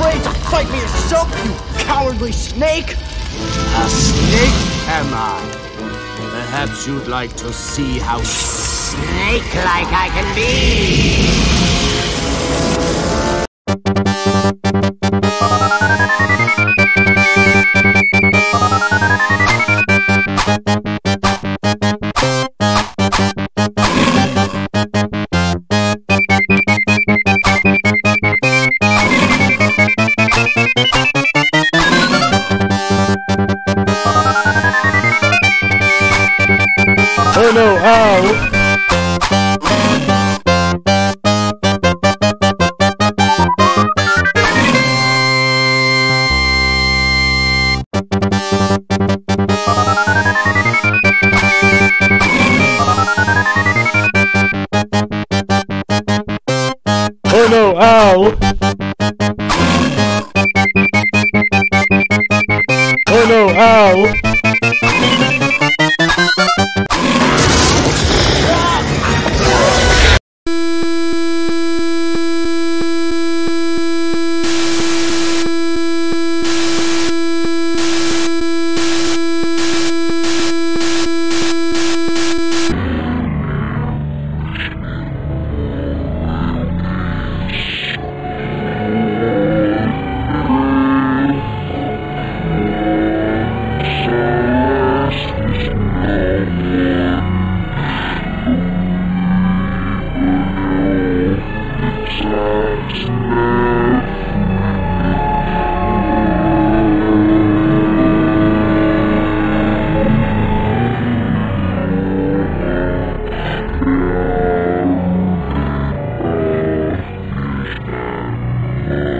afraid to fight me yourself, you cowardly snake? A snake, am I? Perhaps you'd like to see how snake-like I can be. Oh! Oh no, ow! Oh no, ow! Mm-hmm.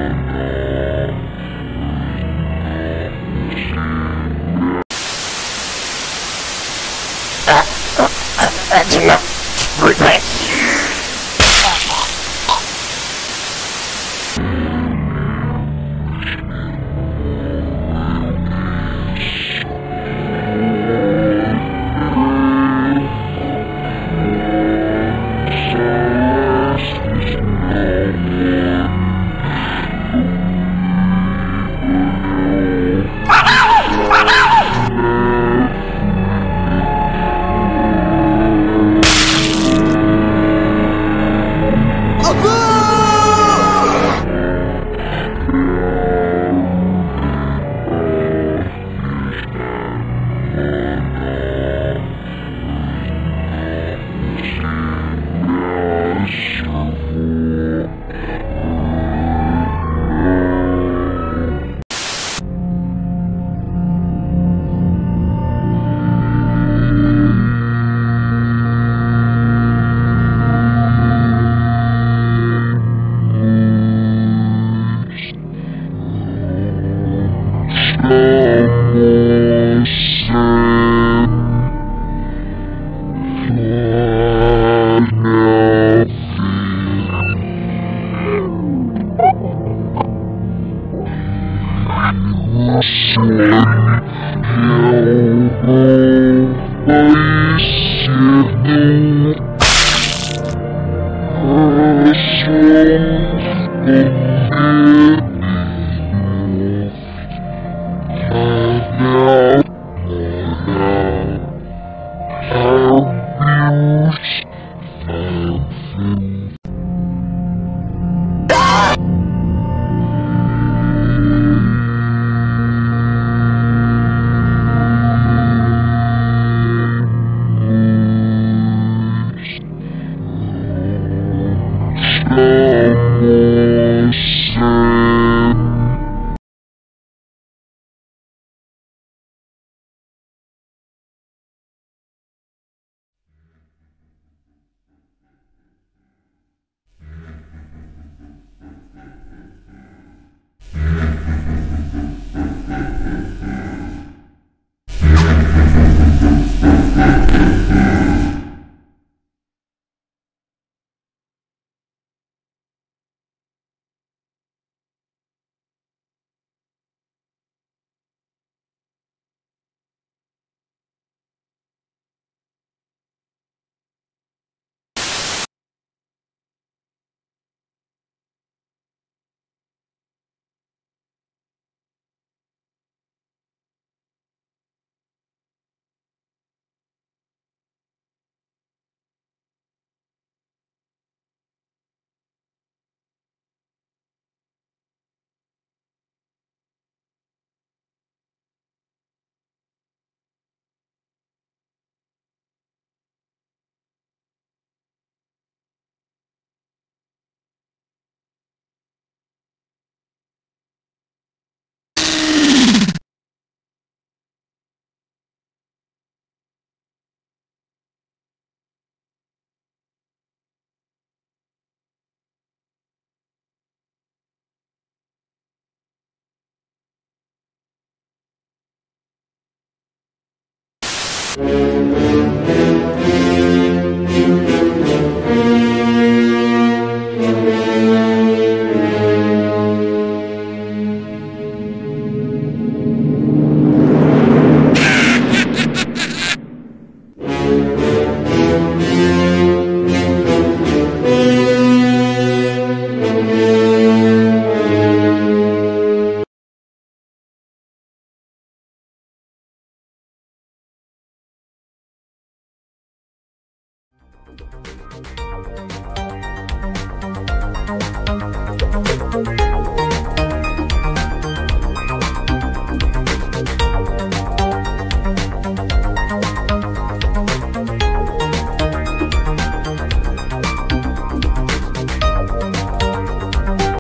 Thank you.